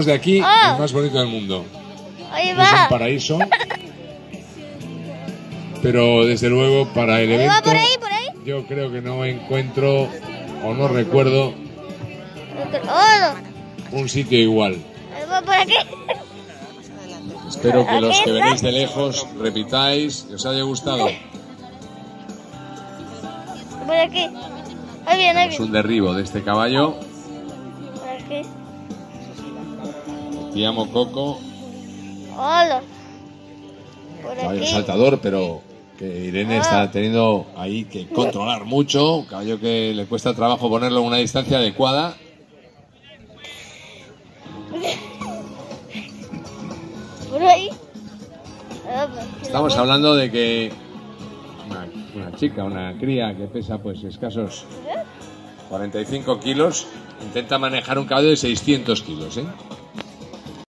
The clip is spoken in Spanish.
de aquí, Ah. el más bonito del mundo. Ahí Es un va. paraíso. Pero desde luego para el Ahí va evento por ahí, por ahí. yo creo que no encuentro o no recuerdo un sitio igual. Ahí va por aquí. Espero que los que venís de lejos repitáis que os haya gustado. Por aquí. Ahí viene, ahí Es un derribo de este caballo. Por aquí. Te llamo Coco, Hola. Por caballo aquí. saltador, pero que Irene está teniendo ahí que controlar mucho. Un caballo que le cuesta trabajo ponerlo en una distancia adecuada. Por ahí. Ah, Estamos la hablando de que una, una chica, una cría que pesa pues escasos 45 kilos, intenta manejar un caballo de 600 kilos, ¿eh?